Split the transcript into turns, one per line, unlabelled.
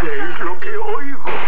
¿Qué es lo que oigo?